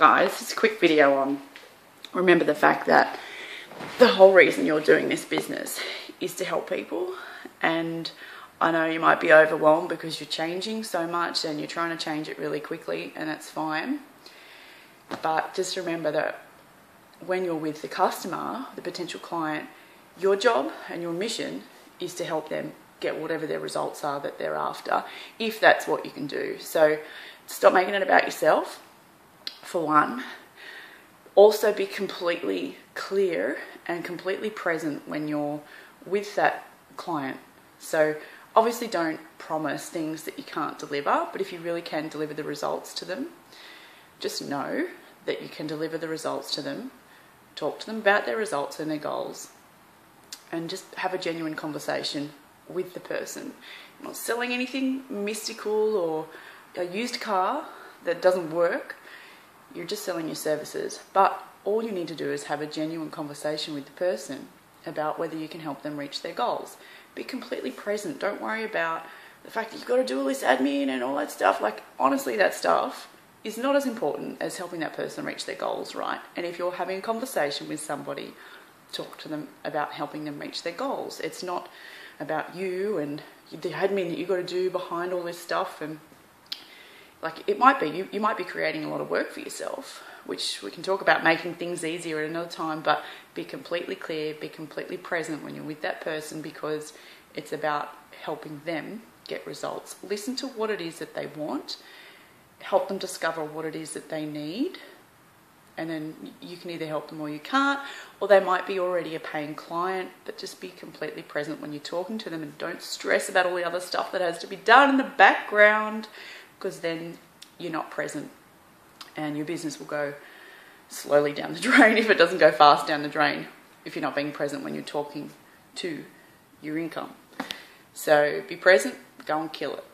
guys, it's a quick video on remember the fact that the whole reason you're doing this business is to help people and I know you might be overwhelmed because you're changing so much and you're trying to change it really quickly and that's fine. But just remember that when you're with the customer, the potential client, your job and your mission is to help them get whatever their results are that they're after, if that's what you can do. So stop making it about yourself, for one. Also, be completely clear and completely present when you're with that client. So, obviously, don't promise things that you can't deliver, but if you really can deliver the results to them, just know that you can deliver the results to them, talk to them about their results and their goals, and just have a genuine conversation with the person. You're not selling anything mystical or a used car that doesn't work. You're just selling your services. But all you need to do is have a genuine conversation with the person about whether you can help them reach their goals. Be completely present. Don't worry about the fact that you've got to do all this admin and all that stuff. Like, honestly, that stuff is not as important as helping that person reach their goals, right? And if you're having a conversation with somebody, talk to them about helping them reach their goals. It's not about you and the admin that you've got to do behind all this stuff and like it might be you, you might be creating a lot of work for yourself which we can talk about making things easier at another time but be completely clear be completely present when you're with that person because it's about helping them get results. Listen to what it is that they want help them discover what it is that they need and then you can either help them or you can't or they might be already a paying client but just be completely present when you're talking to them and don't stress about all the other stuff that has to be done in the background because then you're not present and your business will go slowly down the drain if it doesn't go fast down the drain if you're not being present when you're talking to your income. So be present, go and kill it.